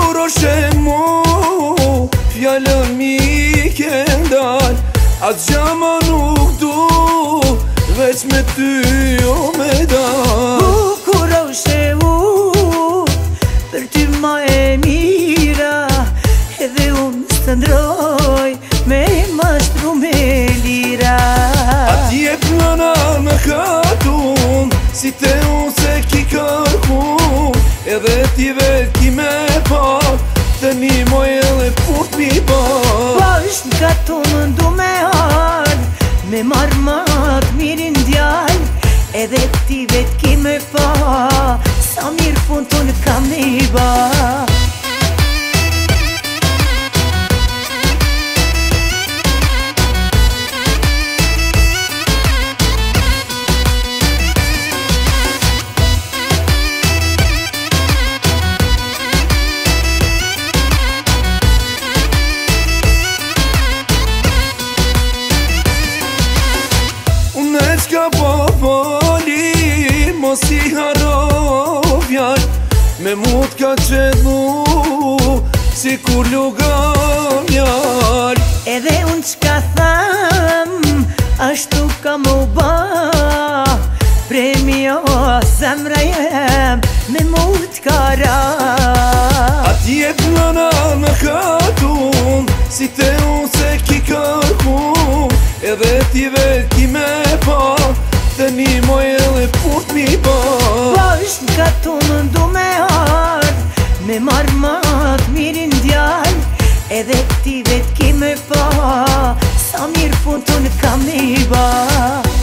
Kuroshe mu, fjallën mi këndal Atë gjama nuk du, Vec me ty jo me dal Kuroshe mu, për ty ma e mira Edhe unë së të ndroj, me ma shtru me lira Atë jetë në në në katun, si te unë se ki kërku Edhe ti vetë ki me pi po Po është nga të mëndu me hal Me marë matë mirin djal Edhe ti vetë ki me pa Sa mirë pun të në kam i ba Vja po voli, mos i haro Me mut ka qedhu, si kur luga vjaj Edhe unë qka tham, ashtu ka mu ba Premio, zemra jem, me mut ka ra A ti e plana në katun, si te unë se ki kërku Edhe ti vetë ki me parë të një moj e le put një baj Bajsh po në katë më ndu me ard Me marrë matë mirin djallë Edhe dhe ti vetë ki me pa Sa mirë putu në kam një baj